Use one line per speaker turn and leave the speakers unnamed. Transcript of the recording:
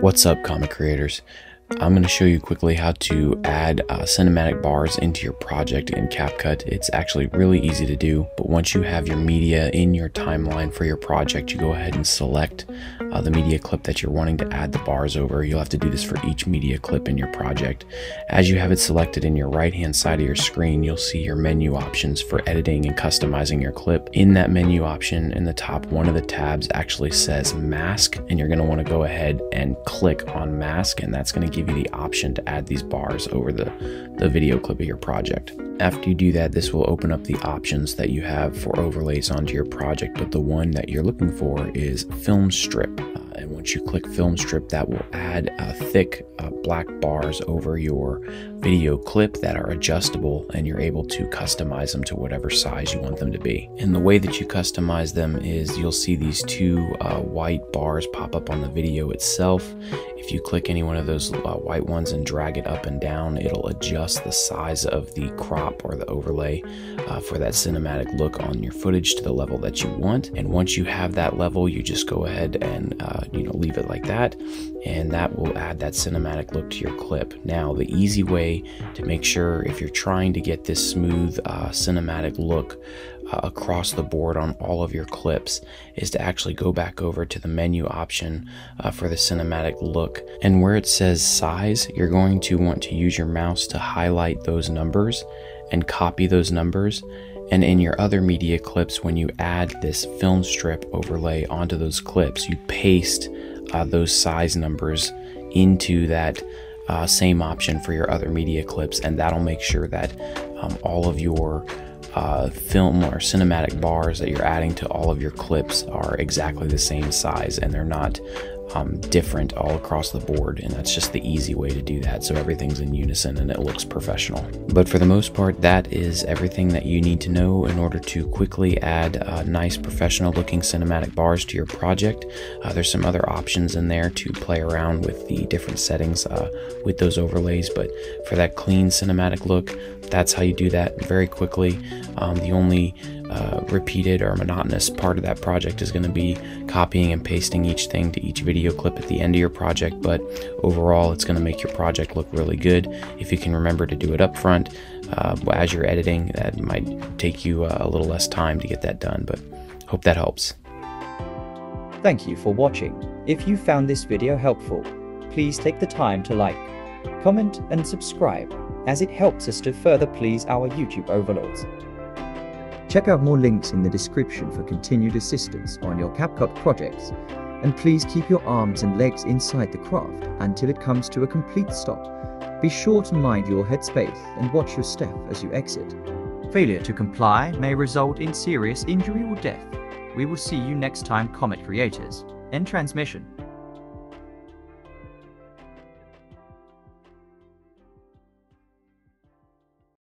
What's up, Comet Creators? I'm going to show you quickly how to add uh, cinematic bars into your project in CapCut. It's actually really easy to do, but once you have your media in your timeline for your project, you go ahead and select uh, the media clip that you're wanting to add the bars over. You'll have to do this for each media clip in your project. As you have it selected in your right hand side of your screen, you'll see your menu options for editing and customizing your clip. In that menu option in the top, one of the tabs actually says mask, and you're going to want to go ahead and click on mask, and that's going to give give you the option to add these bars over the, the video clip of your project. After you do that, this will open up the options that you have for overlays onto your project, but the one that you're looking for is film strip. Uh, and once you click film strip, that will add uh, thick uh, black bars over your video clip that are adjustable and you're able to customize them to whatever size you want them to be. And the way that you customize them is you'll see these two uh, white bars pop up on the video itself if you click any one of those uh, white ones and drag it up and down, it'll adjust the size of the crop or the overlay uh, for that cinematic look on your footage to the level that you want. And once you have that level, you just go ahead and uh, you know leave it like that, and that will add that cinematic look to your clip. Now, the easy way to make sure if you're trying to get this smooth uh, cinematic look uh, across the board on all of your clips is to actually go back over to the menu option uh, for the cinematic look. And where it says size, you're going to want to use your mouse to highlight those numbers and copy those numbers. And in your other media clips, when you add this film strip overlay onto those clips, you paste uh, those size numbers into that uh, same option for your other media clips, and that'll make sure that um, all of your uh, film or cinematic bars that you're adding to all of your clips are exactly the same size and they're not um, different all across the board and that's just the easy way to do that. So everything's in unison and it looks professional. But for the most part that is everything that you need to know in order to quickly add uh, nice professional looking cinematic bars to your project. Uh, there's some other options in there to play around with the different settings uh, with those overlays but for that clean cinematic look that's how you do that very quickly. Um, the only uh, repeated or monotonous part of that project is going to be copying and pasting each thing to each video clip at the end of your project. But overall, it's going to make your project look really good. If you can remember to do it up front uh, as you're editing, that might take you uh, a little less time to get that done. But hope that helps.
Thank you for watching. If you found this video helpful, please take the time to like, comment and subscribe as it helps us to further please our YouTube overlords. Check out more links in the description for continued assistance on your CapCut projects, and please keep your arms and legs inside the craft until it comes to a complete stop. Be sure to mind your headspace and watch your step as you exit. Failure to comply may result in serious injury or death. We will see you next time, Comet Creators. End transmission.